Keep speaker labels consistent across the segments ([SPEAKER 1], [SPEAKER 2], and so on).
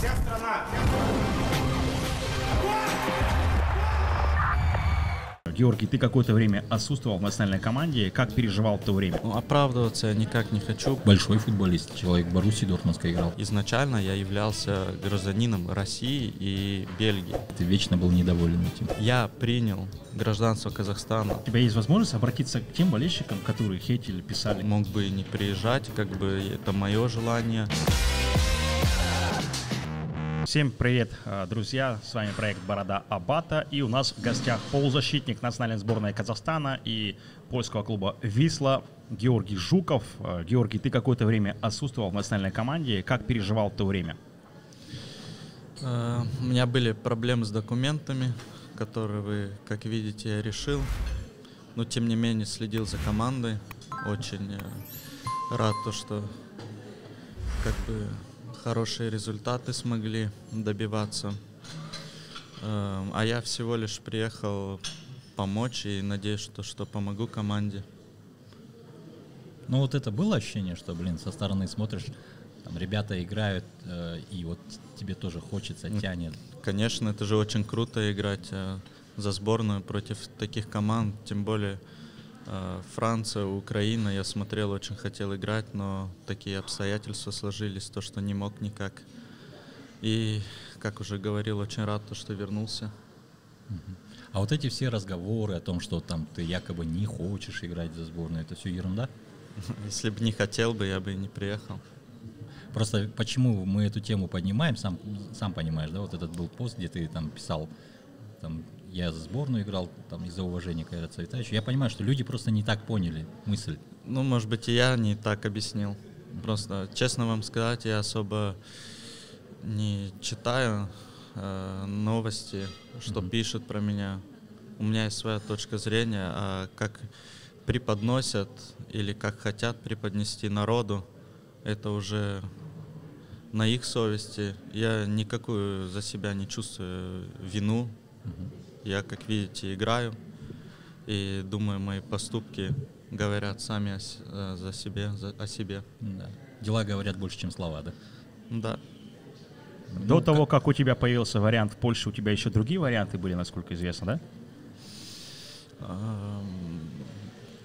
[SPEAKER 1] Вся страна!
[SPEAKER 2] Георгий, ты какое-то время отсутствовал в национальной команде. Как переживал то время?
[SPEAKER 3] Ну, оправдываться я никак не хочу.
[SPEAKER 4] Большой футболист, человек в Боруссии Дортмундской играл.
[SPEAKER 3] Изначально я являлся гражданином России и Бельгии.
[SPEAKER 4] Ты вечно был недоволен этим.
[SPEAKER 3] Я принял гражданство Казахстана.
[SPEAKER 2] У тебя есть возможность обратиться к тем болельщикам, которые хейтили, писали?
[SPEAKER 3] Мог бы и не приезжать, как бы это мое желание.
[SPEAKER 2] Всем привет, э, друзья! С вами проект Борода Абата. И у нас в гостях полузащитник национальной сборной Казахстана и польского клуба Висла Георгий Жуков. Э, Георгий, ты какое-то время отсутствовал в национальной команде. Как переживал то время?
[SPEAKER 3] Э, У меня были проблемы с документами, которые вы, как видите, я решил. Но тем не менее следил за командой. Очень рад, то, что как бы хорошие результаты смогли добиваться. Э, А я всего лишь приехал помочь и надеюсь, что, что помогу команде.
[SPEAKER 4] Ну вот это было ощущение, что, блин, со стороны смотришь, там ребята играют, э, и вот тебе тоже хочется, тянет.
[SPEAKER 3] Конечно, это же очень круто играть э, за сборную против таких команд, тем более Франция, Украина. Я смотрел, очень хотел играть, но такие обстоятельства сложились, то, что не мог никак. И, как уже говорил, очень рад, то, что вернулся.
[SPEAKER 4] А вот эти все разговоры о том, что там ты якобы не хочешь играть за сборную, это все ерунда?
[SPEAKER 3] Если бы не хотел бы, я бы и не приехал.
[SPEAKER 4] Просто почему мы эту тему поднимаем, сам, сам понимаешь, да, вот этот был пост, где ты там писал, там, я за сборную играл, там, из-за уважения к Айрат Савитаевичу. Я понимаю, что люди просто не так поняли мысль.
[SPEAKER 3] Ну, может быть, и я не так объяснил. Просто, честно вам сказать, я особо не читаю э, новости, что
[SPEAKER 4] Мгм.
[SPEAKER 3] пишут про меня. У меня есть своя точка зрения, а как преподносят или как хотят преподнести народу, это уже на их совести. Я никакую за себя не чувствую вину. Я, как видите, играю. И думаю, мои поступки говорят сами о, э, за себе, за- о себе.
[SPEAKER 4] Да. Дела говорят больше, чем слова, да?
[SPEAKER 3] Да.
[SPEAKER 2] До
[SPEAKER 4] Ну,
[SPEAKER 2] того, как у тебя появился вариант в Польше, у тебя еще другие варианты были, насколько известно, да?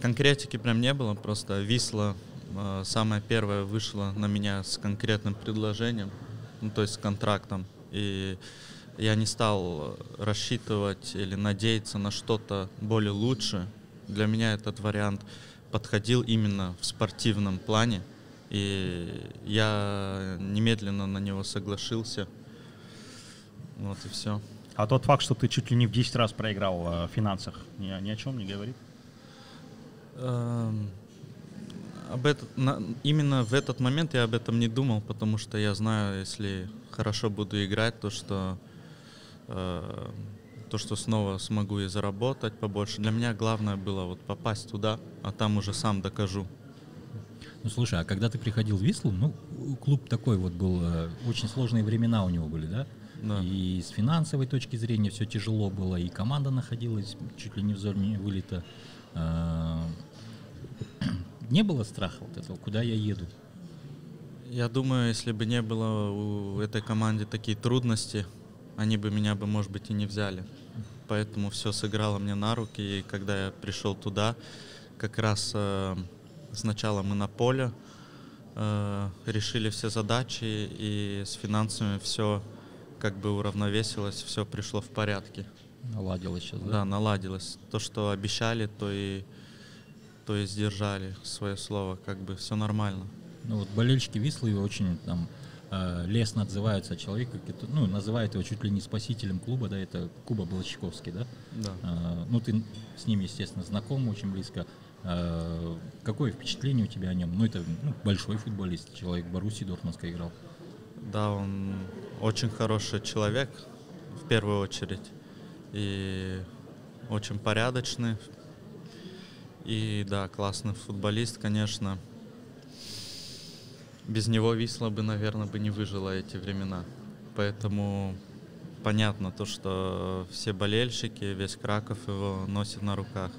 [SPEAKER 3] Конкретики прям не было, просто Висла э, самая первая вышла на меня с конкретным предложением, ну, то есть с контрактом. И я не стал рассчитывать или надеяться на что-то более лучше. Для меня этот вариант подходил именно в спортивном плане. И я немедленно на него соглашился. Вот и все.
[SPEAKER 2] А тот факт, что ты чуть ли не в 10 раз проиграл э, в финансах, ни, ни о чем не говорит?
[SPEAKER 3] Эм, об этот, на- именно в этот момент я об этом не думал, потому что я знаю, если хорошо буду играть, то что э, то, что снова смогу и заработать побольше. Для меня главное было вот попасть туда, а там уже сам докажу.
[SPEAKER 4] Ну слушай, а когда ты приходил в Вислу, ну, клуб такой вот был, э, очень сложные времена у него были, да?
[SPEAKER 3] Да.
[SPEAKER 4] И с финансовой точки зрения все тяжело было, и команда находилась чуть ли не в зоне вылета. А, Не было страха вот этого, куда я еду?
[SPEAKER 3] Я думаю, если бы не было у этой команды такие трудности, они бы меня бы, может быть, и не взяли. Поэтому все сыграло мне на руки. И когда я пришел туда, как раз э, сначала мы на поле э, решили все задачи, и с финансами все как бы уравновесилось, все пришло в порядке.
[SPEAKER 4] Наладилось сейчас, да?
[SPEAKER 3] Да, наладилось. То, что обещали, то и, то и сдержали свое слово. Как бы все нормально.
[SPEAKER 4] Ну вот болельщики Вислы очень там э, лестно отзываются о человеке, который, ну, называют его чуть ли не спасителем клуба, да, это Куба Балачковский, да?
[SPEAKER 3] Да.
[SPEAKER 4] А, ну, ты с ним, естественно, знаком очень близко. А, какое впечатление у тебя о нем? Ну, это ну, большой футболист, человек в Боруссии Дортмундской играл.
[SPEAKER 3] Да, он очень хороший человек, в первую очередь. И очень порядочный. И да, классный футболист, конечно. Без него Висла бы, наверное, бы не выжила эти времена. Поэтому понятно то, что все болельщики, весь Краков его носит на руках.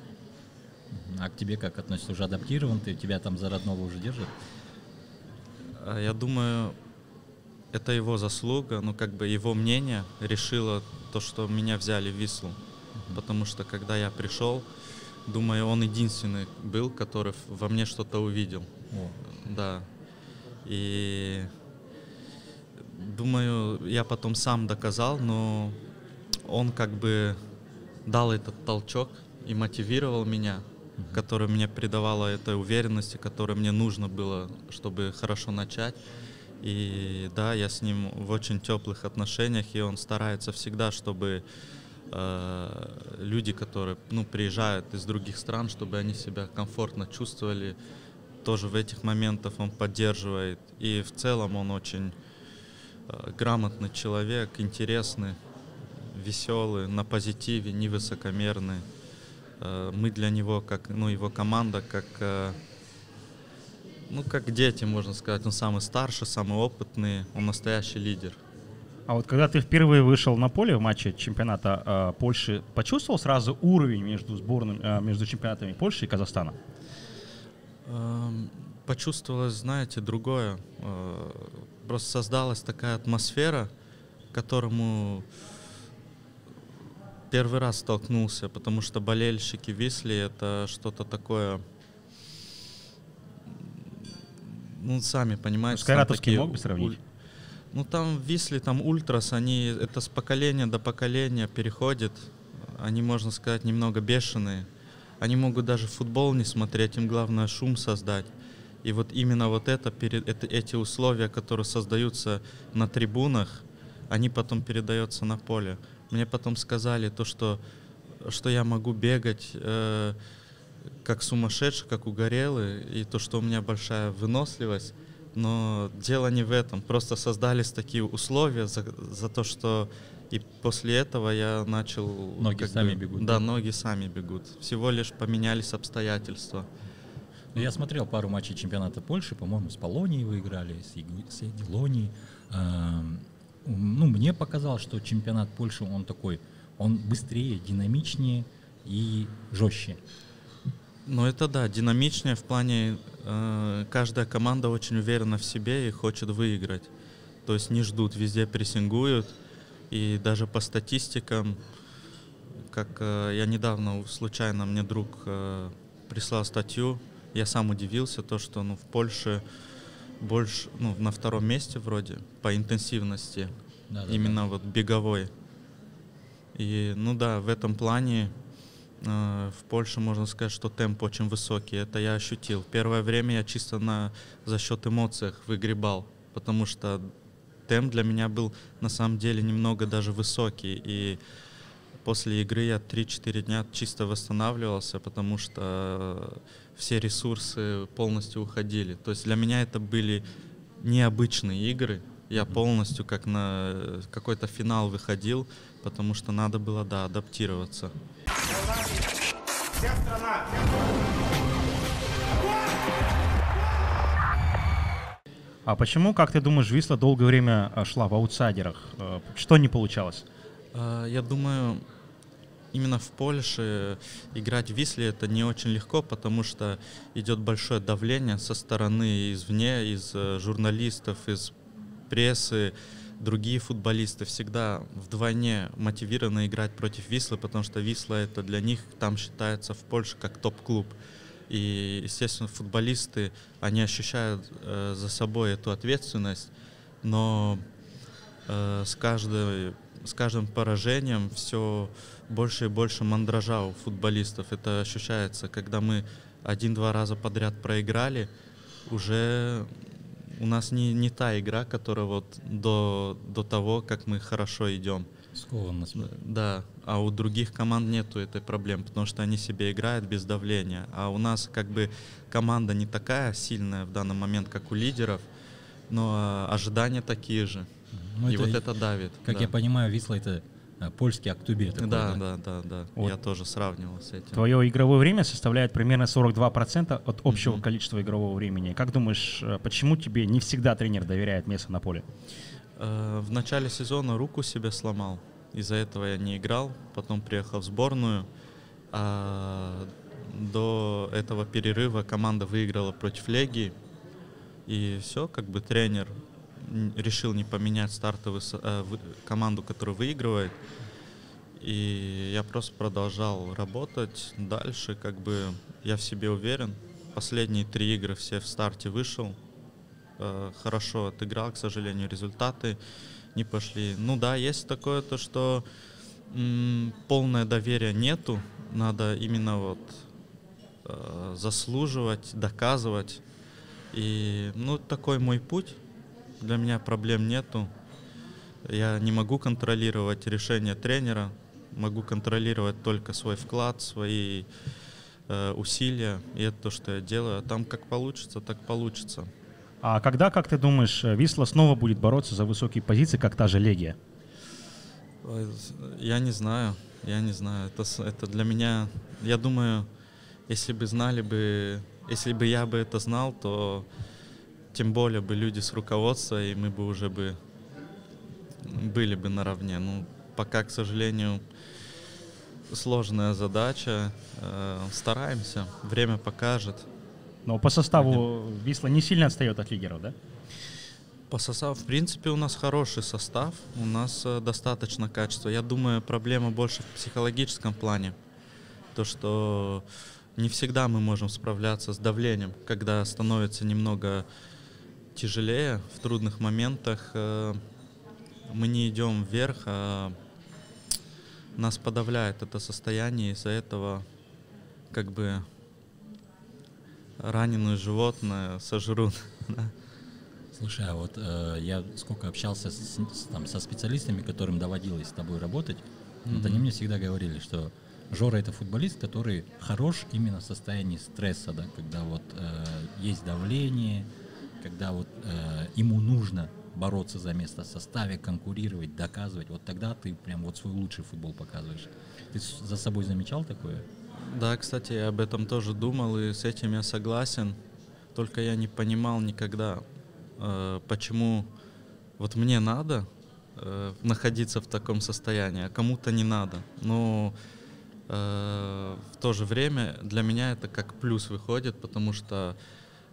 [SPEAKER 4] А к тебе как относятся? Уже адаптирован? Ты тебя там за родного уже держат?
[SPEAKER 3] А Я думаю, это его заслуга, ну как бы его мнение решило то, что меня взяли в Вислу. Потому что когда я пришел, думаю, он единственный был, который во мне что-то увидел.
[SPEAKER 4] О.
[SPEAKER 3] Да. И думаю, я потом сам доказал, но он как бы дал этот толчок и мотивировал меня, который мне придавало этой уверенности, которая мне нужно было, чтобы хорошо начать. И да, я с ним в очень теплых отношениях, и он старается всегда, чтобы э, люди, которые ну, приезжают из других стран, чтобы они себя комфортно чувствовали, тоже в этих моментах он поддерживает. И в целом он очень э, грамотный человек, интересный, веселый, на позитиве, невысокомерный. Э, мы для него, как, ну, его команда, как э, ну, как дети, можно сказать. Он самый старший, самый опытный, он настоящий лидер.
[SPEAKER 2] А вот когда ты впервые вышел на поле в матче чемпионата э, Польши, почувствовал сразу уровень между сборными, э, между чемпионатами Польши и Казахстана?
[SPEAKER 3] Эм, почувствовалось, знаете, другое. Э, просто создалась такая атмосфера, к которому первый раз столкнулся, потому что болельщики Висли это что-то такое ну, сами понимаете.
[SPEAKER 2] Ну, Скайратовский мог бы сравнить?
[SPEAKER 3] Ну, там в Висле, там ультрас, они, это с поколения до поколения переходит. Они, можно сказать, немного бешеные. Они могут даже футбол не смотреть, им главное шум создать. И вот именно вот это, это эти условия, которые создаются на трибунах, они потом передаются на поле. Мне потом сказали то, что, что я могу бегать э, как сумасшедший, как угорелый, и то, что у меня большая выносливость. Но дело не в этом. Просто создались такие условия за, за то, что и после этого я начал...
[SPEAKER 4] Ноги сами бы, бегут.
[SPEAKER 3] Да, да, ноги сами бегут. Всего лишь поменялись обстоятельства.
[SPEAKER 4] Ну, я смотрел пару матчей чемпионата Польши, по-моему, с Полонией вы играли, с, Иг... с Егелонией. ну, мне показалось, что чемпионат Польши, он такой, он быстрее, динамичнее и жестче.
[SPEAKER 3] Ну это да, динамичнее в плане э, каждая команда очень уверена в себе и хочет выиграть. То есть не ждут, везде прессингуют. И даже по статистикам, как э, я недавно случайно мне друг э, прислал статью, я сам удивился, то что ну, в Польше больше, ну, на втором месте вроде по интенсивности, да, да, именно да. вот беговой. И ну да, в этом плане Э, в Польше можно сказать, что темп очень высокий. Это я ощутил. Первое время я чисто на, за счет эмоций выгребал, потому что темп для меня был на самом деле немного даже высокий. И после игры я 3-4 дня чисто восстанавливался, потому что все ресурсы полностью уходили. То есть для меня это были необычные игры. Я полностью как на какой-то финал выходил, потому что надо было, да, адаптироваться. Вся страна!
[SPEAKER 2] А почему, как ты думаешь, Висла долгое время а, шла в аутсайдерах? А, что не получалось?
[SPEAKER 3] А, я думаю, именно в Польше играть в Висле это не очень легко, потому что идет большое давление со стороны извне, из э, журналистов, из прессы другие футболисты всегда вдвойне мотивированы играть против Вислы, потому что Висла это для них там считается в Польше как топ-клуб. И, естественно, футболисты, они ощущают э, за собой эту ответственность, но э, с, каждой, с каждым поражением все больше и больше мандража у футболистов. Это ощущается, когда мы один-два раза подряд проиграли, уже у нас не, не та игра, которая вот до, до того, как мы хорошо идем.
[SPEAKER 4] Скованность.
[SPEAKER 3] Да, а у других команд нету этой проблемы, потому что они себе играют без давления. А у нас как бы команда не такая сильная в данный момент, как у лидеров, но ожидания такие же. Ну, и это, вот это давит.
[SPEAKER 4] Как
[SPEAKER 3] да.
[SPEAKER 4] я понимаю, Висла это Э, польский Актубе.
[SPEAKER 3] Такой, да, да, да, да. Вот. Я тоже сравнивал с этим.
[SPEAKER 2] Твое игровое время составляет примерно 42% от общего mm-hmm. количества игрового времени. Как думаешь, э, почему тебе не всегда тренер доверяет место на поле?
[SPEAKER 3] Э, в начале сезона руку себе сломал. Из-за этого я не играл. Потом приехал в сборную. А до этого перерыва команда выиграла против Легии. И все, как бы тренер решил не поменять стартовую э, команду, которая выигрывает. И я просто продолжал работать дальше, как бы я в себе уверен. Последние три игры все в старте вышел, э, хорошо отыграл, к сожалению, результаты не пошли. Ну да, есть такое то, что м, полное доверие нету, надо именно вот э, заслуживать, доказывать. И ну такой мой путь. Для меня проблем нету. Я не могу контролировать решение тренера, могу контролировать только свой вклад, свои э, усилия, и это то, что я делаю. А там как получится, так получится.
[SPEAKER 2] А когда, как ты думаешь, Висла снова будет бороться за высокие позиции, как та же Легия?
[SPEAKER 3] Я не знаю, я не знаю. Это, это для меня, я думаю, если бы знали бы, если бы я бы это знал, то тем более бы люди с руководства, и мы бы уже бы были бы наравне. Ну, пока, к сожалению, сложная задача. Э, стараемся, время покажет.
[SPEAKER 2] Но по составу Висла не сильно отстает от лидеров, да?
[SPEAKER 3] По составу, в принципе, у нас хороший состав, у нас э, достаточно качества. Я думаю, проблема больше в психологическом плане. То, что не всегда мы можем справляться с давлением, когда становится немного тяжелее в трудных моментах. Э, мы не идем вверх, а нас подавляет это состояние, из-за этого как бы раненое животное сожрут.
[SPEAKER 4] Слушай, а вот э, я сколько общался с, с, там, со специалистами, которым доводилось с тобой работать, mm-hmm. вот они мне всегда говорили, что Жора это футболист, который хорош именно в состоянии стресса, да, когда вот э, есть давление, когда вот э, ему нужно бороться за место в составе, конкурировать, доказывать, вот тогда ты прям вот свой лучший футбол показываешь. Ты за собой замечал такое?
[SPEAKER 3] Да, кстати, я об этом тоже думал, и с этим я согласен. Только я не понимал никогда, э, почему вот мне надо э, находиться в таком состоянии, а кому-то не надо. Но э, в то же время для меня это как плюс выходит, потому что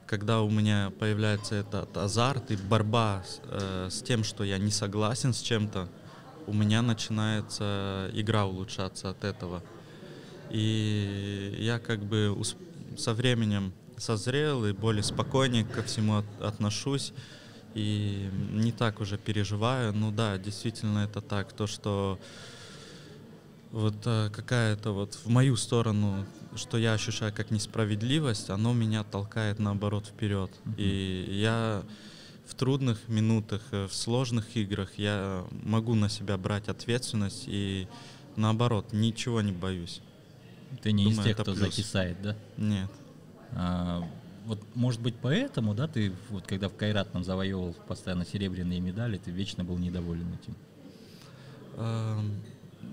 [SPEAKER 3] когда у меня появляется этот азарт и борьба с, э, с тем, что я не согласен с чем-то, у меня начинается игра улучшаться от этого. И я как бы со временем созрел и более спокойнее ко всему от, отношусь и не так уже переживаю. Ну да, действительно это так. То, что вот э, какая-то вот в мою сторону, что я ощущаю как несправедливость, оно меня толкает наоборот вперед. Mm-hmm. И я в трудных минутах, э, в сложных играх я могу на себя брать ответственность и наоборот ничего не боюсь.
[SPEAKER 4] Ты не Думаю, из тех, кто плюс. закисает, да?
[SPEAKER 3] Нет.
[SPEAKER 4] А, вот, может быть, поэтому, да, ты вот когда в Кайрат нам завоевывал постоянно серебряные медали, ты вечно был недоволен этим?
[SPEAKER 3] Эм,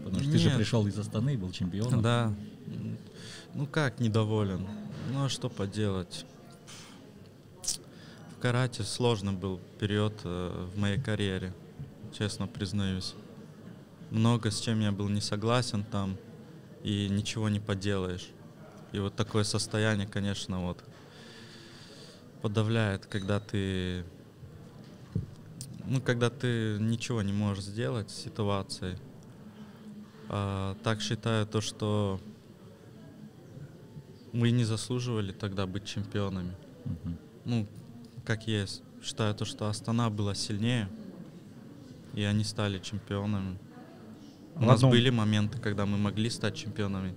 [SPEAKER 4] Потому что Нет. ты же пришел из Астаны и был чемпионом.
[SPEAKER 3] Да. Ну как недоволен? Ну а что поделать? В карате сложный был период э, в моей карьере, честно признаюсь. Много с чем я был не согласен там, и ничего не поделаешь. И вот такое состояние, конечно, вот подавляет, когда ты ну, когда ты ничего не можешь сделать с ситуацией. А, так считаю то, что мы не заслуживали тогда быть чемпионами.
[SPEAKER 4] Угу.
[SPEAKER 3] Ну, как есть. Считаю то, что Астана была сильнее, и они стали чемпионами. У нас были моменты, когда мы могли стать чемпионами,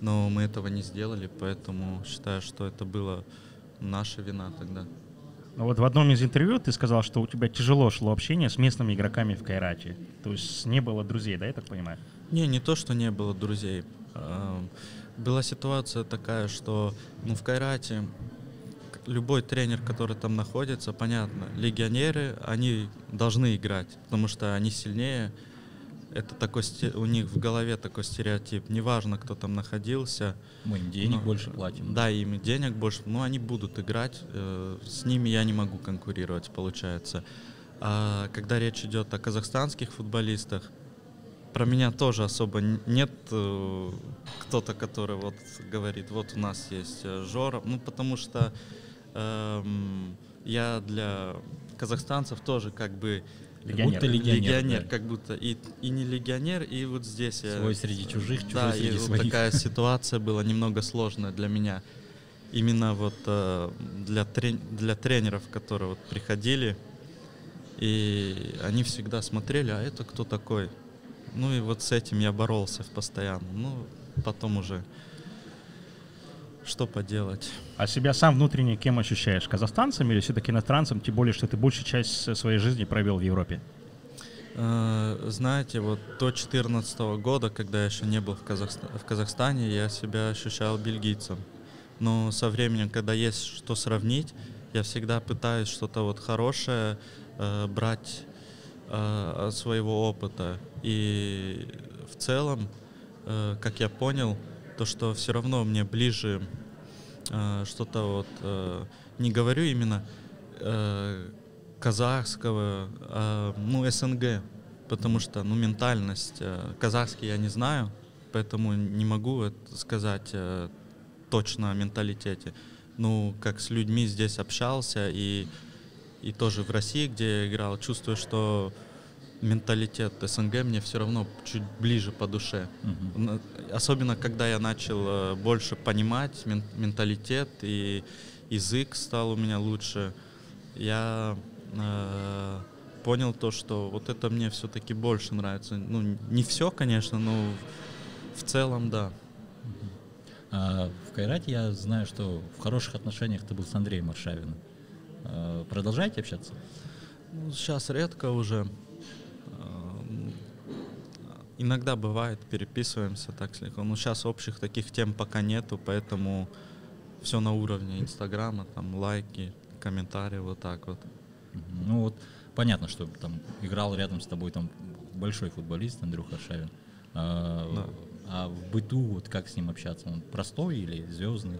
[SPEAKER 3] но мы этого не сделали, поэтому считаю, что это была наша вина тогда.
[SPEAKER 2] Ну вот в одном из интервью ты сказал, что у тебя тяжело шло общение с местными игроками в Кайрате. То есть не было друзей, да, я так понимаю?
[SPEAKER 3] Не, не то, что не было друзей. Была ситуация такая, что ну, в Кайрате любой тренер, который там находится, понятно, легионеры, они должны играть, потому что они сильнее, это такой у них в голове такой стереотип. Неважно, кто там находился.
[SPEAKER 4] Мы им денег но, больше платим.
[SPEAKER 3] Да, им денег больше, но они будут играть. Э, с ними я не могу конкурировать, получается. А когда речь идет о казахстанских футболистах, про меня тоже особо нет э, кто-то, который вот говорит, вот у нас есть э, Жора. Ну, потому что э, я для казахстанцев тоже как бы
[SPEAKER 2] Легионер.
[SPEAKER 4] Будто легионер,
[SPEAKER 3] легионер,
[SPEAKER 4] да.
[SPEAKER 3] как будто и, и не легионер, и вот здесь я-
[SPEAKER 4] Свой среди чужих, чужой
[SPEAKER 3] да,
[SPEAKER 4] среди
[SPEAKER 3] и вот
[SPEAKER 4] своих.
[SPEAKER 3] такая ситуация была немного сложная для меня. Именно вот э, для, трен- для тренеров, которые вот приходили, и они всегда смотрели, а это кто такой? Ну и вот с этим я боролся постоянно. Ну, потом уже что поделать.
[SPEAKER 2] А себя сам внутренне кем ощущаешь? Казахстанцем или все-таки иностранцем? Тем более, что ты большую часть своей жизни провел в Европе.
[SPEAKER 3] Э, Знаете, вот до 2014 года, когда я еще не был в, Казахста- в Казахстане, я себя ощущал бельгийцем. Но со временем, когда есть что сравнить, я всегда пытаюсь что-то вот хорошее э, брать э, от своего опыта. И в целом, э, как я понял, то, что все равно мне ближе э, что-то вот, э, не говорю именно э, казахского, а, ну, СНГ, потому что, ну, ментальность, э, казахский я не знаю, поэтому не могу сказать э, точно о менталитете. Ну, как с людьми здесь общался и, и тоже в России, где я играл, чувствую, что менталитет СНГ мне все равно чуть ближе по душе. На- Особенно, когда я начал э, больше понимать мен- менталитет и язык стал у меня лучше, я э, понял то, что вот это мне все-таки больше нравится. Ну, не все, конечно, но в целом, да.
[SPEAKER 4] А в Кайрате я знаю, что в хороших отношениях ты был с Андреем Маршавиным. А, Продолжаете общаться?
[SPEAKER 3] Ну, сейчас редко уже. Иногда бывает, переписываемся так слегка. Но сейчас общих таких тем пока нету, поэтому все на уровне Инстаграма, там лайки, комментарии, вот так вот.
[SPEAKER 4] Ну вот понятно, что там играл рядом с тобой там большой футболист Андрюха Аршавин. А,
[SPEAKER 3] Да.
[SPEAKER 4] а в быту вот как с ним общаться? Он простой или звездный?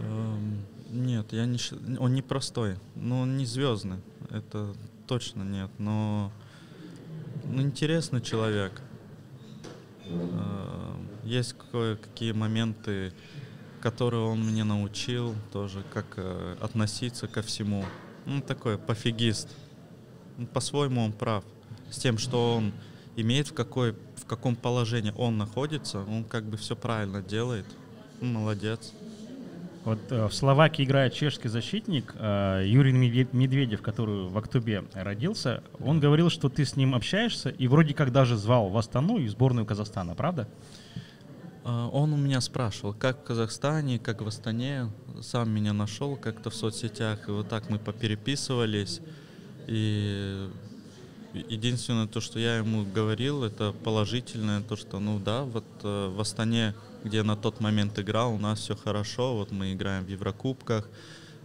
[SPEAKER 3] Эм, Нет, я не, он не простой, но он не звездный, это точно нет, но ну, интересный человек. Эм, Есть кое-какие моменты, которые он мне научил, тоже как э, относиться ко всему. Ну, такой пофигист. Ну, По-своему он прав. С тем, что он имеет, в, какой, в каком положении он находится, он как бы все правильно делает. Молодец.
[SPEAKER 2] Вот э, в Словакии играет чешский защитник э, Юрий Медве- Медведев, который в октябре родился. Он говорил, что ты с ним общаешься и вроде как даже звал в Астану и в сборную Казахстана, правда?
[SPEAKER 3] А, Он у меня спрашивал, как в Казахстане, как в Астане. Сам меня нашел как-то в соцсетях, и вот так мы попереписывались. И единственное то, что я ему говорил, это положительное, то, что, ну да, вот э, в Астане, где на тот момент играл, у нас все хорошо, вот мы играем в Еврокубках.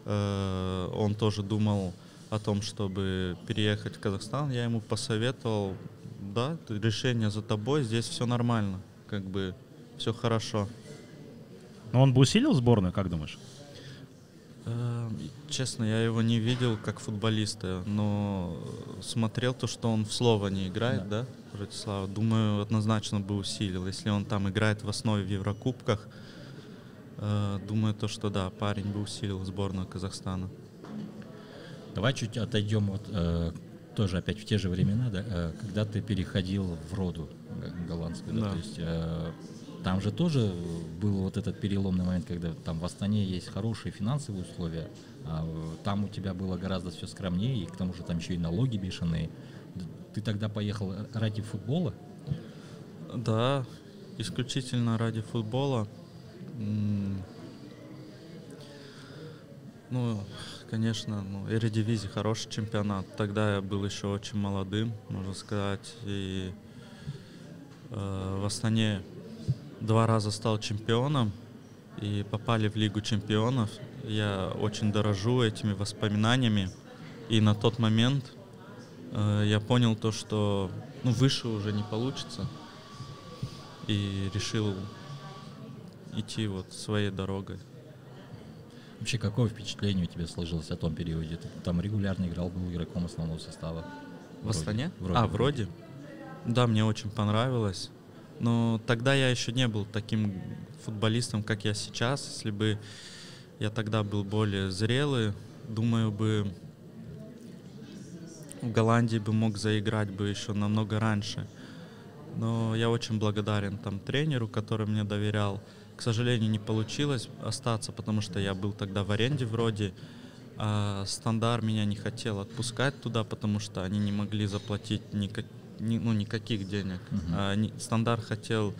[SPEAKER 3] Э, Он тоже думал о том, чтобы переехать в Казахстан. Я ему посоветовал, да, решение за тобой, здесь все нормально, как бы все хорошо.
[SPEAKER 2] Но он бы усилил сборную, как думаешь?
[SPEAKER 3] Э, Честно, я его не видел как футболиста, но смотрел то, что он в слово не играет, да, Братислава. Думаю, однозначно бы усилил. Если он там играет в основе в Еврокубках, э, думаю, то, что да, парень бы усилил сборную Казахстана.
[SPEAKER 4] Давай чуть отойдем вот э, тоже опять в те же времена, да, э, когда ты переходил в роду голландскую, да,
[SPEAKER 3] Да.
[SPEAKER 4] то есть э, там же тоже был вот этот переломный момент, когда там в Астане есть хорошие финансовые условия, а там у тебя было гораздо все скромнее, и к тому же там еще и налоги бешеные. Ты тогда поехал ради футбола?
[SPEAKER 3] Да, исключительно ради футбола. Ну, конечно, ну, Эредивизия хороший чемпионат. Тогда я был еще очень молодым, можно сказать. И э, в Астане два раза стал чемпионом и попали в Лигу чемпионов. Я очень дорожу этими воспоминаниями. И на тот момент э, я понял то, что ну, выше уже не получится. И решил идти вот своей дорогой.
[SPEAKER 4] Вообще, какое впечатление у тебя сложилось о том периоде? Ты там регулярно играл, был игроком основного состава.
[SPEAKER 3] В Астане?
[SPEAKER 4] Вроде.
[SPEAKER 3] А, вроде. Да, мне очень понравилось. Но тогда я еще не был таким футболистом, как я сейчас. Если бы я тогда был более зрелый, думаю бы, в Голландии бы мог заиграть бы еще намного раньше. Но я очень благодарен там тренеру, который мне доверял. К сожалению, не получилось остаться, потому что я был тогда в аренде вроде. А Стандар меня не хотел отпускать туда, потому что они не могли заплатить никак, ни, ну, никаких денег.
[SPEAKER 4] Мгм.
[SPEAKER 3] А они- Стандар хотел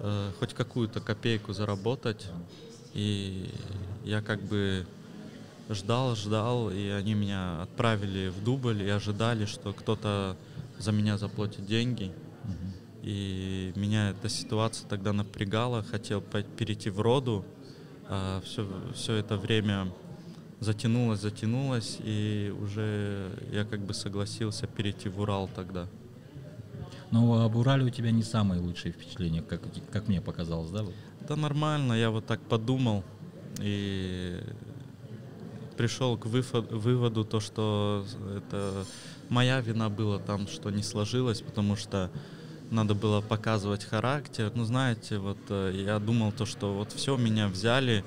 [SPEAKER 3] э, хоть какую-то копейку заработать. И я как бы ждал, ждал, и они меня отправили в дубль и ожидали, что кто-то за меня заплатит деньги.
[SPEAKER 4] Мгм.
[SPEAKER 3] И меня эта ситуация тогда напрягала, хотел перейти в роду, а все, все это время затянулось, затянулось, и уже я как бы согласился перейти в Урал тогда.
[SPEAKER 4] Но об Урале у тебя не самые лучшие впечатления, как, как мне показалось, да?
[SPEAKER 3] Да нормально, я вот так подумал и пришел к выводу, то, что это моя вина была там, что не сложилось, потому что надо было показывать характер. Ну, знаете, вот э, я думал то, что вот все, меня взяли,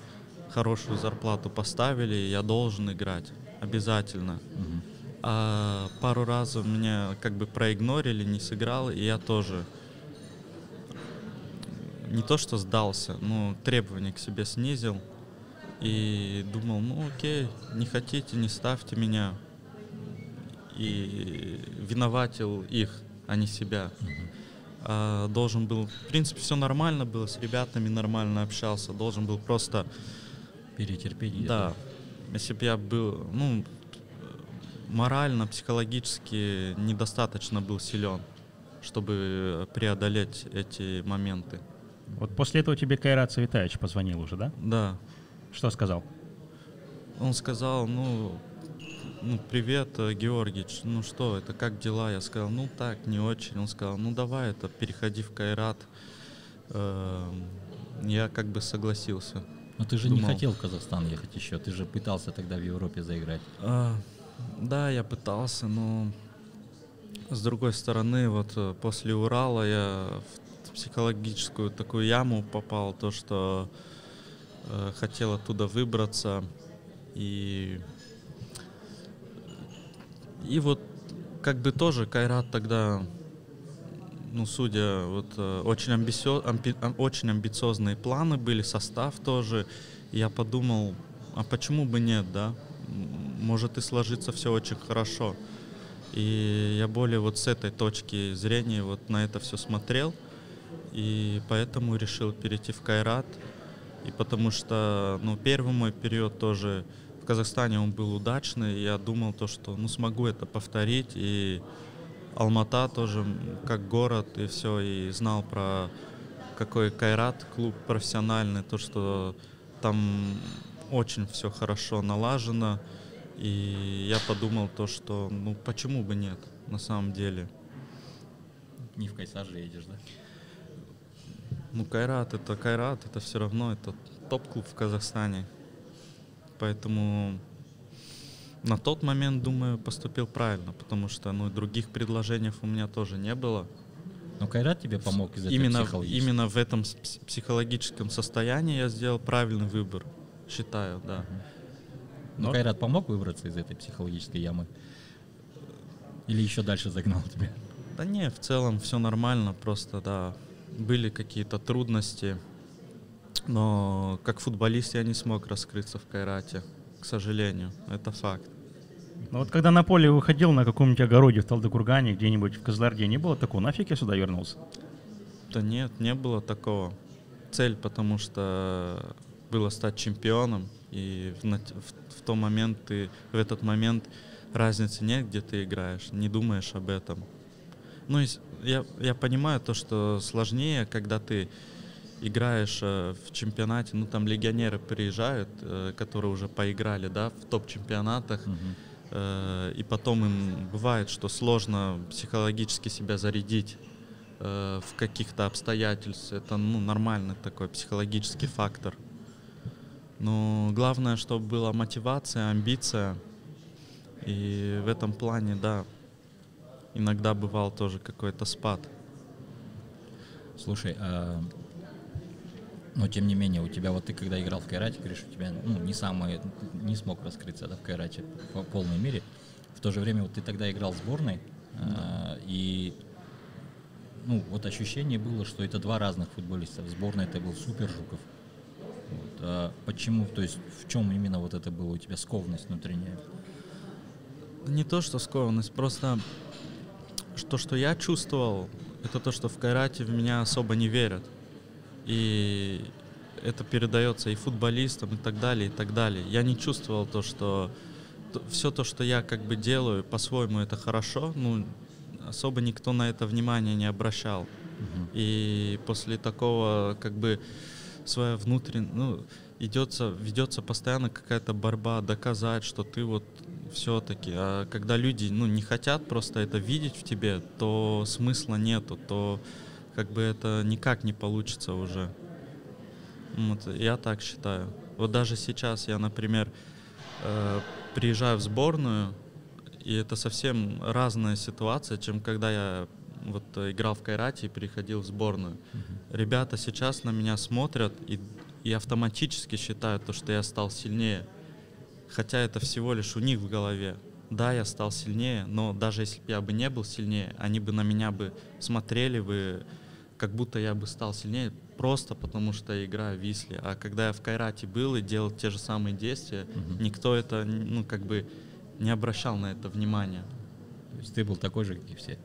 [SPEAKER 3] хорошую зарплату поставили, я должен играть обязательно.
[SPEAKER 4] Мгм.
[SPEAKER 3] А пару раз меня как бы проигнорили, не сыграл, и я тоже не то что сдался, но требования к себе снизил. И думал, ну окей, не хотите, не ставьте меня. И виноватил их, а не себя. А должен был, в принципе, все нормально было, с ребятами нормально общался. Должен был просто
[SPEAKER 4] Перетерпеть.
[SPEAKER 3] да. Если бы я был, ну, морально, психологически недостаточно был силен, чтобы преодолеть эти моменты.
[SPEAKER 2] Вот после этого тебе Кайрат Цветаевич позвонил уже, да?
[SPEAKER 3] Да.
[SPEAKER 2] Что сказал?
[SPEAKER 3] Он сказал, ну, ну, привет, э, Георгич, ну что, это как дела? Я сказал, ну так, не очень. Он сказал, ну давай это, переходи в Кайрат. Эм, Я как бы согласился.
[SPEAKER 4] Но ты же не
[SPEAKER 3] Думал.
[SPEAKER 4] хотел в Казахстан ехать еще, ты же пытался тогда в Европе заиграть.
[SPEAKER 3] А, да, я пытался, но с другой стороны, вот э, после Урала я в психологическую такую яму попал, то, что э, хотел оттуда выбраться. И, и вот как бы тоже Кайрат тогда, ну, судя, вот э, очень, амбицио- амби- ам- очень амбициозные планы были, состав тоже. Я подумал, а почему бы нет, да? Может и сложится все очень хорошо. И я более вот с этой точки зрения вот на это все смотрел. И поэтому решил перейти в Кайрат. И потому что, ну, первый мой период тоже в Казахстане он был удачный. Я думал то, что, ну, смогу это повторить. И Алмата тоже как город и все. И знал про какой Кайрат клуб профессиональный, то, что там очень все хорошо налажено. И я подумал то, что, ну, почему бы нет, на самом деле.
[SPEAKER 4] Не в Кайсар же едешь, да?
[SPEAKER 3] Ну, Кайрат это Кайрат, это все равно это топ-клуб в Казахстане. Поэтому на тот момент, думаю, поступил правильно, потому что ну, других предложений у меня тоже не было.
[SPEAKER 4] Но Кайрат тебе помог из
[SPEAKER 3] Именно, именно в этом психологическом состоянии я сделал правильный выбор, считаю, да.
[SPEAKER 4] Но
[SPEAKER 2] Но-
[SPEAKER 4] Кайрат помог выбраться из этой психологической ямы? Или еще дальше загнал тебя?
[SPEAKER 3] Да не, в целом все нормально, просто, да, были какие-то трудности, но как футболист я не смог раскрыться в Кайрате, к сожалению, это факт.
[SPEAKER 2] Ну вот когда на поле выходил на каком-нибудь огороде в Талдыкургане, где-нибудь в Казларде, не было такого? Нафиг я сюда вернулся?
[SPEAKER 3] Да нет, не было такого. Цель, потому что было стать чемпионом, и в, в- в тот момент ты, в этот момент разницы нет, где ты играешь, не думаешь об этом. Ну, я, я понимаю то, что сложнее, когда ты играешь э, в чемпионате, ну, там легионеры приезжают, э, которые уже поиграли, да, в топ-чемпионатах,
[SPEAKER 4] Мгм.
[SPEAKER 3] Э, и потом им бывает, что сложно психологически себя зарядить в каких-то обстоятельствах. Это ну, нормальный такой психологический фактор. Но главное, чтобы была мотивация, амбиция. И в этом плане, да, иногда бывал тоже какой-то спад.
[SPEAKER 4] Слушай, а, но тем не менее, у тебя вот ты когда играл в Кайрате, говоришь, у тебя ну, не самое, не смог раскрыться да, в Кайрате по полной мере. в то же время вот ты тогда играл в сборной, да. и ну, вот ощущение было, что это два разных футболиста. В сборной это был Супер Жуков. А почему, то есть в чем именно вот это было у тебя скованность внутренняя?
[SPEAKER 3] Не то, что скованность, просто то, что я чувствовал, это то, что в Кайрате в меня особо не верят. И это передается и футболистам, и так далее, и так далее. Я не чувствовал то, что все то, что я как бы делаю, по-своему это хорошо, ну, особо никто на это внимание не обращал. Угу. И после такого как бы своя внутренняя, ну, идется, ведется постоянно какая-то борьба доказать, что ты вот все-таки. А когда люди, ну, не хотят просто это видеть в тебе, то смысла нету, то как бы это никак не получится уже. Вот, я так считаю. Вот даже сейчас я, например, э, приезжаю в сборную, и это совсем разная ситуация, чем когда я вот играл в Кайрате и переходил в сборную. Uh-huh. Ребята сейчас на меня смотрят и, и автоматически считают то, что я стал сильнее. Хотя это всего лишь у них в голове. Да, я стал сильнее, но даже если бы я бы не был сильнее, они бы на меня бы смотрели бы, как будто я бы стал сильнее, просто потому что я играю в Висле. А когда я в Кайрате был и делал те же самые действия, uh-huh. никто это, ну, как бы не обращал на это внимания.
[SPEAKER 4] То есть ты был такой же, как и все?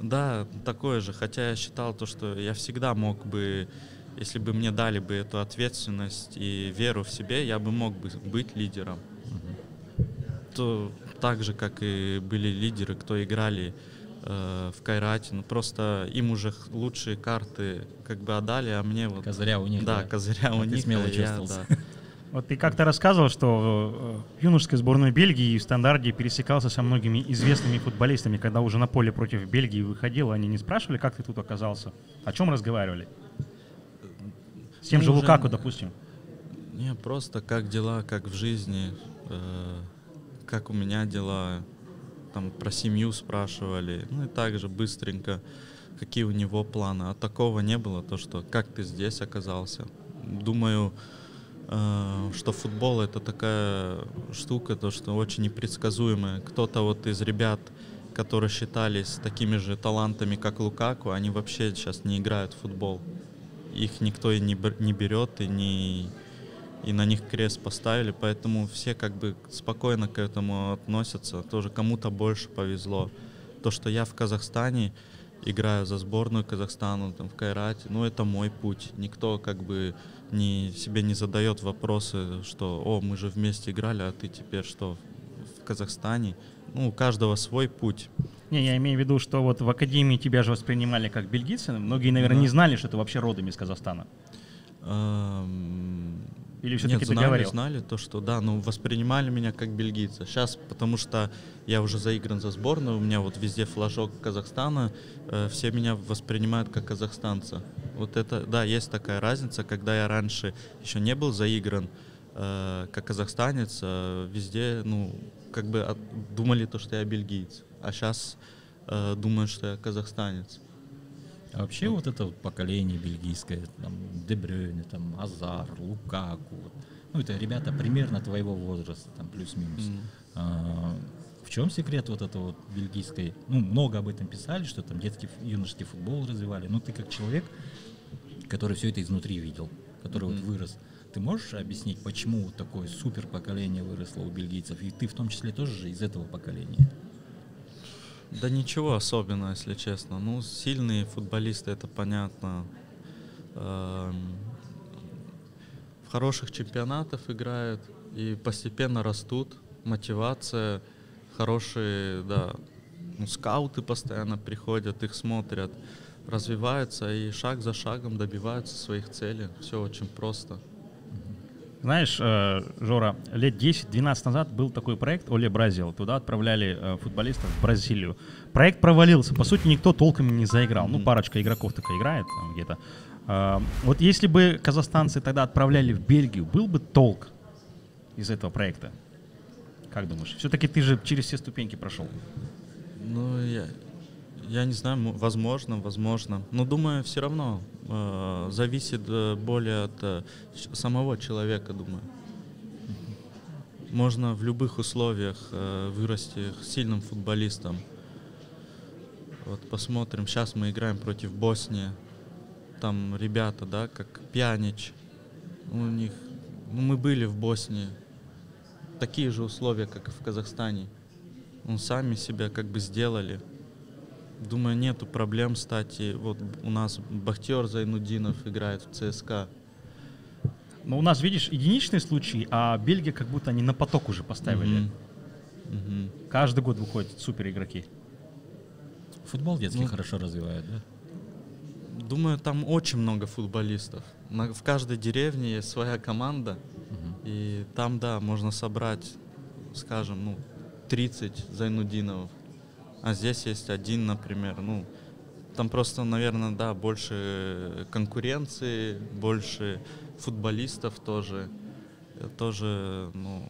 [SPEAKER 3] Да, такой же. Хотя я считал то, что я всегда мог бы, если бы мне дали бы эту ответственность и веру в себе, я бы мог бы быть лидером. Угу. То так же, как и были лидеры, кто играли э, в Кайрате, ну просто им уже лучшие карты как бы отдали, а мне вот...
[SPEAKER 4] Козыря у них.
[SPEAKER 3] Да, да. козыря а у них.
[SPEAKER 4] смело я, да.
[SPEAKER 2] Вот ты как-то рассказывал, что в э, юношеской сборной Бельгии в стандарте пересекался со многими известными футболистами, когда уже на поле против Бельгии выходил, они не спрашивали, как ты тут оказался? О чем разговаривали? С тем ну, же Лукаку, допустим.
[SPEAKER 3] Не, просто как дела, как в жизни, э, как у меня дела, там про семью спрашивали, ну и также быстренько, какие у него планы. А такого не было, то что как ты здесь оказался. Думаю, что футбол это такая штука, то что очень непредсказуемая. Кто-то вот из ребят, которые считались такими же талантами, как Лукаку, они вообще сейчас не играют в футбол. Их никто и не, не берет, и, не, и на них крест поставили, поэтому все как бы спокойно к этому относятся. Тоже кому-то больше повезло. То, что я в Казахстане играю за сборную Казахстана, там, в Кайрате, ну, это мой путь. Никто как бы не, себе не задает вопросы, что, о, мы же вместе играли, а ты теперь что, в Казахстане? Ну, у каждого свой путь.
[SPEAKER 2] Не, я имею в виду, что вот в академии тебя же воспринимали как бельгийца. Многие, наверное, да. не знали, что ты вообще родом из Казахстана.
[SPEAKER 3] Или все-таки ты знали, знали то, что да, ну воспринимали меня как бельгийца. Сейчас, потому что я уже заигран за сборную, у меня вот везде флажок Казахстана, э, все меня воспринимают как казахстанца. Вот это, да, есть такая разница, когда я раньше еще не был заигран э, как казахстанец, э, везде, ну, как бы от, думали то, что я бельгиец, а сейчас э, думают, что я казахстанец.
[SPEAKER 4] А вообще вот это вот поколение бельгийское, там, Дебрёйне, там, Азар, Лукаку, ну, это ребята примерно твоего возраста, там, плюс-минус. Mm. А, в чем секрет вот этого вот бельгийской? Ну, много об этом писали, что там детский, юношеский футбол развивали. Но ты как человек, который все это изнутри видел, который mm-hmm. вот вырос, ты можешь объяснить, почему вот такое супер поколение выросло у бельгийцев? И ты в том числе тоже же из этого поколения.
[SPEAKER 3] Да ничего особенного, если честно. Ну, сильные футболисты, это понятно. Эм, в хороших чемпионатах играют и постепенно растут. Мотивация, хорошие, да, ну, скауты постоянно приходят, их смотрят, развиваются и шаг за шагом добиваются своих целей. Все очень просто.
[SPEAKER 2] Знаешь, э, Жора, лет 10-12 назад был такой проект Оле Бразил. Туда отправляли э, футболистов в Бразилию. Проект провалился. По сути, никто толком не заиграл. Ну, парочка игроков только играет там где-то. Э, вот если бы казахстанцы тогда отправляли в Бельгию, был бы толк из этого проекта? Как думаешь? Все-таки ты же через все ступеньки прошел.
[SPEAKER 3] Ну, я, я не знаю, возможно, возможно. Но думаю, все равно э, зависит э, более от э, самого человека, думаю. можно в любых условиях э, вырасти сильным футболистом. Вот посмотрим, сейчас мы играем против Боснии. Там ребята, да, как Пьянич. У них, ну, мы были в Боснии. Такие же условия, как и в Казахстане. Ну, сами себя как бы сделали. Думаю, нету проблем стать. И вот у нас Бахтер Зайнудинов играет в ЦСКА.
[SPEAKER 2] Но у нас, видишь, единичные случаи, а Бельгия как будто они на поток уже поставили.
[SPEAKER 3] Мгм. Мгм.
[SPEAKER 2] Каждый год выходят супер игроки.
[SPEAKER 4] Футбол детский
[SPEAKER 3] Ну.
[SPEAKER 4] хорошо развивает, да?
[SPEAKER 3] Думаю, там очень много футболистов. На- в каждой деревне есть своя команда. И там, да, можно собрать, скажем, ну, 30 Зайнудиновов. А здесь есть один, например. Ну, там просто, наверное, да, больше конкуренции, больше футболистов тоже. Э, Тоже, ну,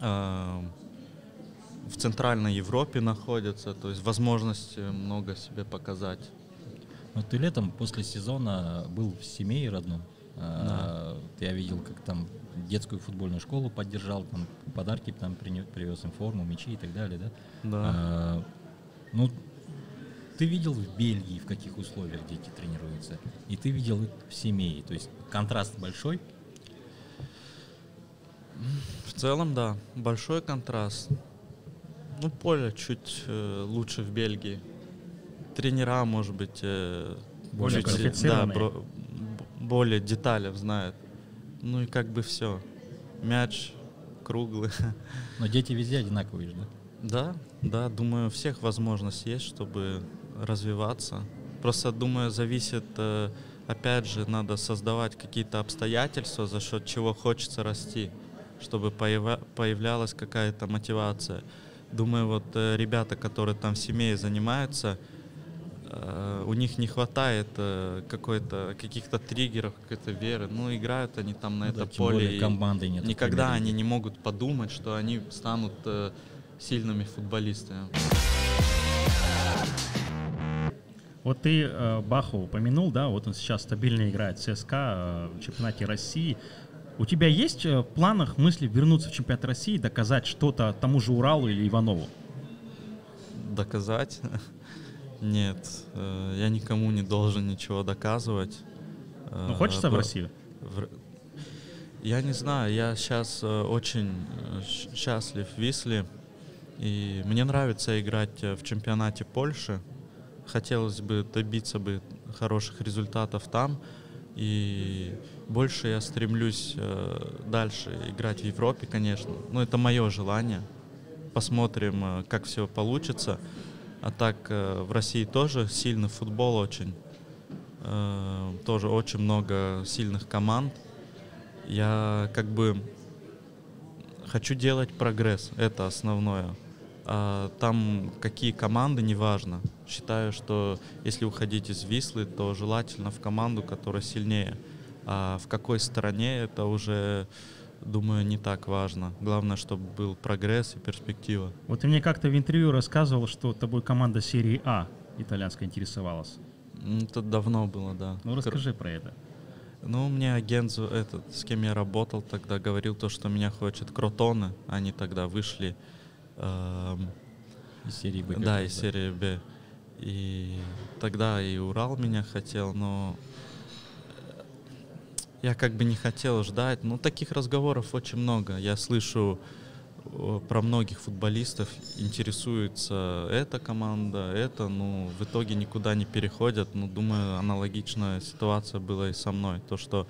[SPEAKER 3] а, в Центральной Европе находятся, то есть возможности много себе показать.
[SPEAKER 4] Вот ты летом после сезона был в семье родном. А, Я видел, как там детскую футбольную школу поддержал, там подарки там привез им форму, мячи и так далее, да?
[SPEAKER 3] Да.
[SPEAKER 4] А, ну, ты видел в Бельгии, в каких условиях дети тренируются, и ты видел их в семье. То есть контраст большой.
[SPEAKER 3] В целом, да, большой контраст. Ну, поле чуть э, лучше в Бельгии. Тренера, может быть, э,
[SPEAKER 2] Более
[SPEAKER 3] чуть, э, да, бро- более деталей знают. Ну и как бы все. Мяч круглый.
[SPEAKER 4] Но дети везде одинаковые же, да?
[SPEAKER 3] Да, да, думаю, всех возможность есть, чтобы развиваться. Просто, думаю, зависит, э, опять же, надо создавать какие-то обстоятельства, за счет чего хочется расти, чтобы поява- появлялась какая-то мотивация. Думаю, вот э, ребята, которые там в семье занимаются, у них не хватает э, какой-то каких-то триггеров, какой-то веры. Ну, играют они там на
[SPEAKER 4] Ну да,
[SPEAKER 3] это
[SPEAKER 4] тем
[SPEAKER 3] поле.
[SPEAKER 4] более
[SPEAKER 3] и
[SPEAKER 4] команды нет
[SPEAKER 3] Никогда они не могут подумать, что они станут э, сильными футболистами.
[SPEAKER 2] Вот ты э, Баху упомянул, да, вот он сейчас стабильно играет в ЦСКА э, в чемпионате России. У тебя есть э, в планах мысли вернуться в чемпионат России, доказать что-то тому же Уралу или Иванову?
[SPEAKER 3] Доказать? Нет, э, я никому не должен ничего доказывать.
[SPEAKER 2] Ну,
[SPEAKER 3] Э,
[SPEAKER 2] хочется в
[SPEAKER 3] про-
[SPEAKER 2] Россию?
[SPEAKER 3] Я не знаю, я сейчас очень э, щ- счастлив в Висле, и мне нравится играть э, в чемпионате Польши. Хотелось бы добиться бы хороших результатов там, и больше я стремлюсь э, дальше играть в Европе, конечно. Но это мое желание. Посмотрим, э, как все получится. А так э, в России тоже сильный футбол очень. Э, Тоже очень много сильных команд. Я как бы хочу делать прогресс, это основное. А там какие команды, неважно. Считаю, что если уходить из Вислы, то желательно в команду, которая сильнее. А в какой стране, это уже, думаю, не так важно. Главное, чтобы был прогресс и перспектива.
[SPEAKER 2] Вот ты мне как-то в интервью рассказывал, что тобой команда серии А итальянская интересовалась.
[SPEAKER 3] Это давно было, да.
[SPEAKER 2] Ну расскажи про это.
[SPEAKER 3] Ну, мне агент, этот, с кем я работал, тогда говорил то, что меня хочет Кротоны. Они тогда вышли, эм,
[SPEAKER 4] Из серии Б.
[SPEAKER 3] да, из серии Б. И тогда и Урал меня хотел, но я как бы не хотел ждать. Ну, таких разговоров очень много. Я слышу про многих футболистов, интересуется эта команда, это, ну, в итоге никуда не переходят. Ну, думаю, аналогичная ситуация была и со мной. То, что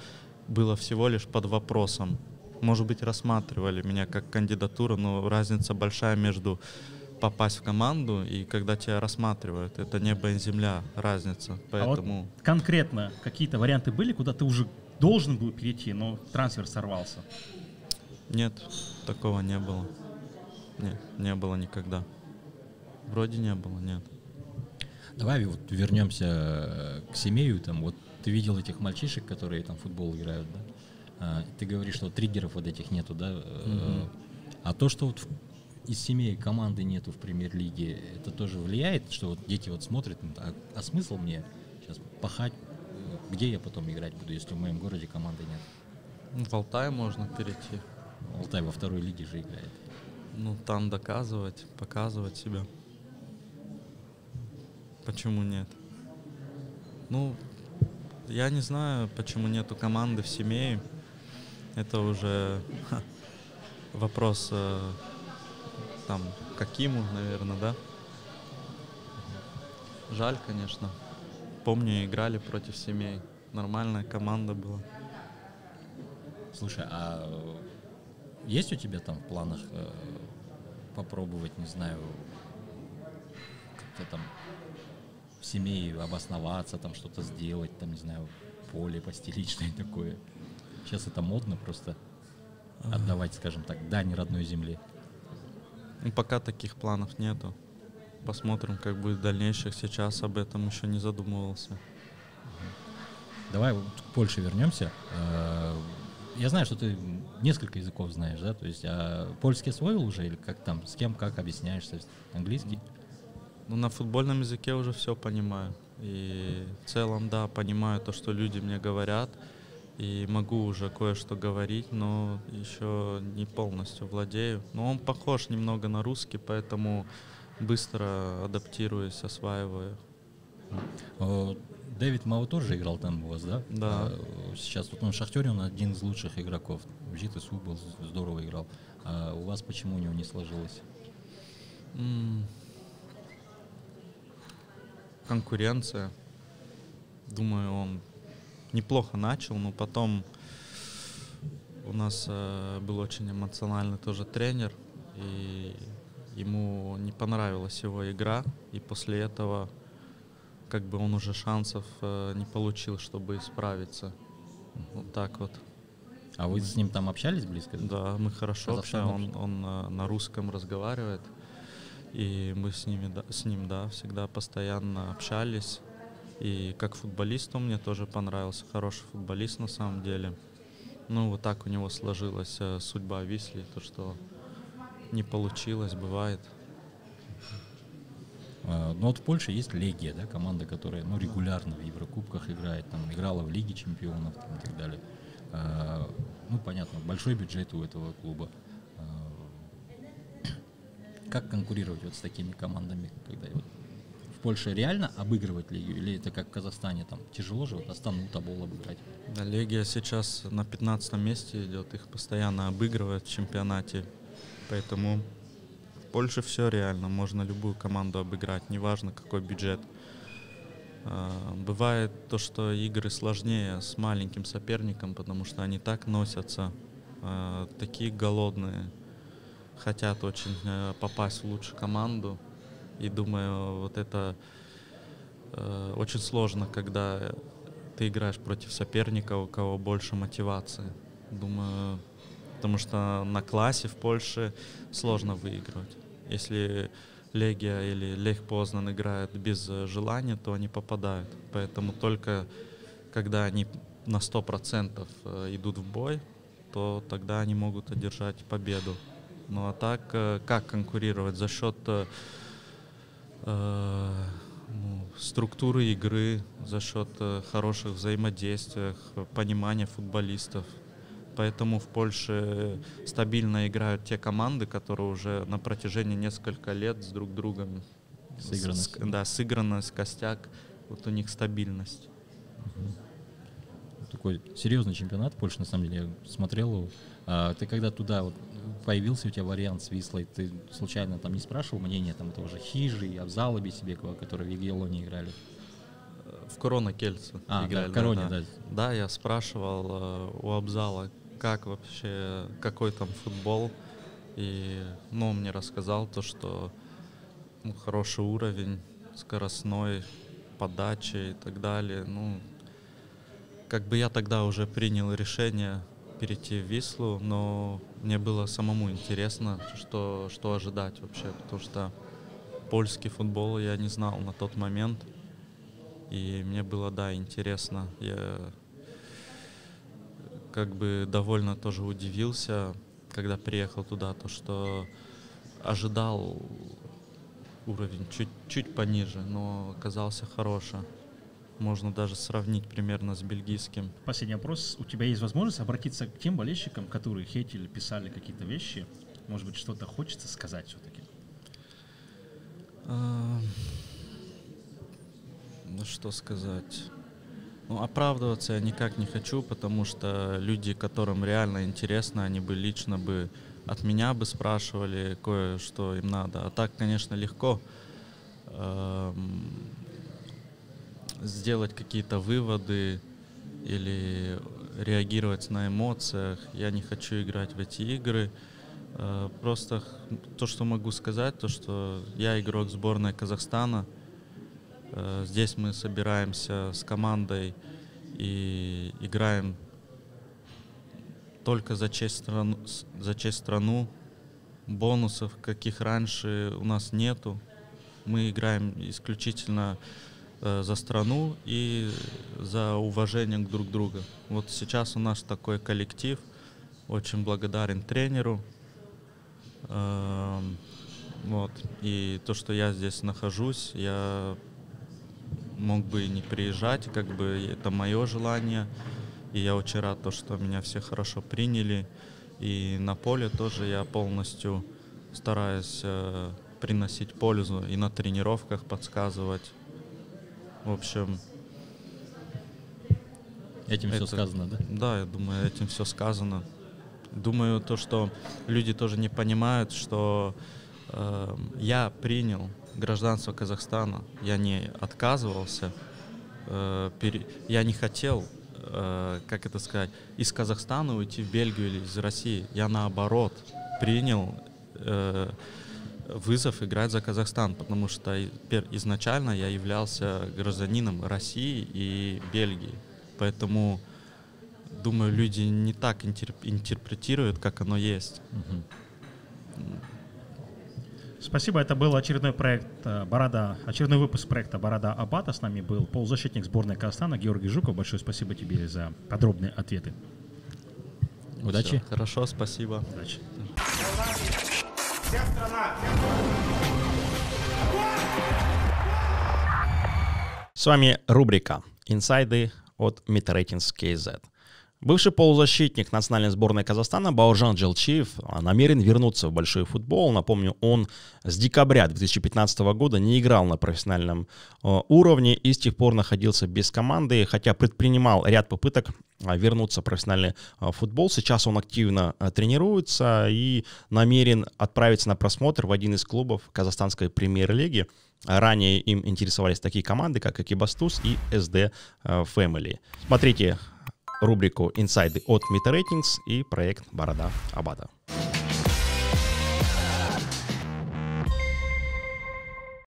[SPEAKER 3] было всего лишь под вопросом. Может быть, рассматривали меня как кандидатуру, но разница большая между попасть в команду и когда тебя рассматривают. Это небо и земля, разница. Поэтому...
[SPEAKER 2] А вот конкретно какие-то варианты были, куда ты уже должен был перейти, но трансфер сорвался?
[SPEAKER 3] Нет, такого не было. Нет, не было никогда. Вроде не было, нет.
[SPEAKER 4] Давай вот вернемся э, к Семею. Там, вот ты видел этих мальчишек, которые там в футбол играют, да? А, ты говоришь, что триггеров вот этих нету, да? Э, А то, что вот из семей команды нету в премьер-лиге, это тоже влияет, что вот дети вот смотрят, а, а смысл мне сейчас пахать, где я потом играть буду, если в моем городе команды нет?
[SPEAKER 3] В Алтай можно перейти.
[SPEAKER 4] Алтай во второй лиге же играет.
[SPEAKER 3] Ну, там доказывать, показывать себя. Почему нет? Ну, я не знаю, почему нету команды в семье. Это уже ха, вопрос э, там какиму, наверное, да? Жаль, конечно. Помню, играли против семей. Нормальная команда была.
[SPEAKER 4] Слушай, а есть у тебя там в планах э, попробовать, не знаю, как-то там в семье обосноваться, там что-то сделать, там, не знаю, поле постелить, что-нибудь такое? Сейчас это модно просто отдавать, скажем так, дань родной земле.
[SPEAKER 3] Ну, пока таких планов нету. Посмотрим, как будет в дальнейшем. Сейчас об этом еще не задумывался.
[SPEAKER 4] Давай вот к Польше вернемся. Э, Я знаю, что ты несколько языков знаешь, да? То есть а польский освоил уже или как там, с кем, как объясняешься? Английский?
[SPEAKER 3] Ну, на футбольном языке уже все понимаю. И в целом, да, понимаю то, что люди мне говорят. И могу уже кое-что говорить, но еще не полностью владею. Но он похож немного на русский, поэтому быстро адаптируюсь, осваиваю.
[SPEAKER 4] Э, Дэвид Мау тоже играл там у вас, да?
[SPEAKER 3] Да.
[SPEAKER 4] А, Сейчас вот он в Шахтере, он один из лучших игроков. В ЖИТСУ был, здорово играл. А у вас почему у него не сложилось?
[SPEAKER 3] Конкуренция. Думаю, он неплохо начал, но потом у нас э, был очень эмоциональный тоже тренер, и ему не понравилась его игра, и после этого как бы он уже шансов э, не получил, чтобы исправиться. Вот так вот.
[SPEAKER 4] А вы с ним там общались близко?
[SPEAKER 3] Да, мы хорошо общаемся. Он, он э, на русском разговаривает. И мы с, ними, да- с ним, да, всегда постоянно общались. И как футболист он мне тоже понравился. Хороший футболист на самом деле. Ну, вот так у него сложилась э, судьба Висли, то, что не получилось, бывает.
[SPEAKER 4] А, Ну вот в Польше есть Легия, да, команда, которая ну, регулярно в Еврокубках играет, там играла в Лиге чемпионов там, и так далее. А, Ну, понятно, большой бюджет у этого клуба. А, Как конкурировать вот с такими командами, когда вот в Польше реально обыгрывать Лигию, или это как в Казахстане, там тяжело же вот Астану Табол обыграть?
[SPEAKER 3] Да, Легия сейчас на 15 месте идет, их постоянно обыгрывают в чемпионате. Поэтому в Польше все реально, можно любую команду обыграть, неважно какой бюджет. А, Бывает то, что игры сложнее с маленьким соперником, потому что они так носятся, а, такие голодные, хотят очень э, попасть в лучшую команду. И думаю, вот это э, очень сложно, когда ты играешь против соперника, у кого больше мотивации. Думаю, потому что на классе в Польше сложно выигрывать. Если Легия или Лех Познан играют без э, желания, то они попадают. Поэтому только когда они на 100% э, идут в бой, то тогда они могут одержать победу. Ну а так, э, как конкурировать? За счет э, ну, структуры игры, за счет хороших взаимодействий, понимания футболистов. Поэтому в Польше стабильно играют те команды, которые уже на протяжении нескольких лет с друг другом.
[SPEAKER 4] Сыгранность.
[SPEAKER 3] с- да, сыгранность, костяк. Вот у них стабильность.
[SPEAKER 4] Такой серьезный чемпионат Польши, на самом деле, я смотрел его. А ты когда туда вот появился у тебя вариант с Вислой, ты случайно там не спрашивал мнения там того же Хижи и Абзала Бесебекова, которые в Егелоне играли?
[SPEAKER 3] В Корона Кельце
[SPEAKER 4] А, да,
[SPEAKER 3] играли.
[SPEAKER 4] в Короне, да.
[SPEAKER 3] Да, я спрашивал э, у Абзала, как вообще, какой там футбол. И, ну, он мне рассказал то, что ну, хороший уровень, скоростной, подачи и так далее. Ну, как бы я тогда уже принял решение перейти в Вислу, но мне было самому интересно, что, что ожидать вообще, потому что польский футбол я не знал на тот момент. И мне было, да, интересно. Я как бы довольно тоже удивился, когда приехал туда, то что ожидал уровень чуть, чуть пониже, но оказался хороший. можно даже сравнить примерно с бельгийским.
[SPEAKER 2] Последний вопрос. У тебя есть возможность обратиться к тем болельщикам, которые хейтили, писали какие-то вещи? Может быть, что-то хочется сказать все-таки?
[SPEAKER 3] А, ну, что сказать? Ну, оправдываться я никак не хочу, потому что люди, которым реально интересно, они бы лично бы от меня бы спрашивали кое-что им надо. А так, конечно, легко эм, сделать какие-то выводы или реагировать на эмоциях. Я не хочу играть в эти игры. Э, просто то, что могу сказать, то, что я игрок сборной Казахстана – здесь мы собираемся с командой и играем только за честь, страну, за честь страну. Бонусов, каких раньше у нас нету. Мы играем исключительно э, за страну и за уважение к друг другу. Вот сейчас у нас такой коллектив. Очень благодарен тренеру. Э, вот. И то, что я здесь нахожусь, я мог бы и не приезжать, как бы это мое желание. И я очень рад, то, что меня все хорошо приняли. И на поле тоже я полностью стараюсь э, приносить пользу и на тренировках подсказывать. В общем...
[SPEAKER 4] Этим это, все сказано, да?
[SPEAKER 3] Да, я думаю, этим все сказано. Думаю, то, что люди тоже не понимают, что э, я принял гражданство Казахстана. Я не отказывался, э, я не хотел, э, как это сказать, из Казахстана уйти в Бельгию или из России. Я наоборот принял э, вызов играть за Казахстан, потому что изначально я являлся гражданином России и Бельгии. Поэтому, думаю, люди не так интерпретируют, как оно есть. Угу.
[SPEAKER 2] Спасибо. Это был очередной проект э, Борода, очередной выпуск проекта Борода Абата. С нами был полузащитник сборной Казахстана Георгий Жуков. Большое спасибо тебе за подробные ответы.
[SPEAKER 3] Удачи. Все, хорошо, спасибо.
[SPEAKER 2] Удачи. С вами рубрика «Инсайды» от Meteratings KZ. Бывший полузащитник национальной сборной Казахстана Баужан Джелчиев а, намерен вернуться в большой футбол. Напомню, он с декабря 2015 года не играл на профессиональном а, уровне и с тех пор находился без команды, хотя предпринимал ряд попыток а, вернуться в профессиональный футбол. Сейчас он активно тренируется и намерен отправиться на просмотр в один из клубов казахстанской премьер-лиги. Ранее им интересовались такие команды, как Экибастуз и SD Family. Смотрите рубрику «Инсайды» от Ratings и проект «Борода Абада».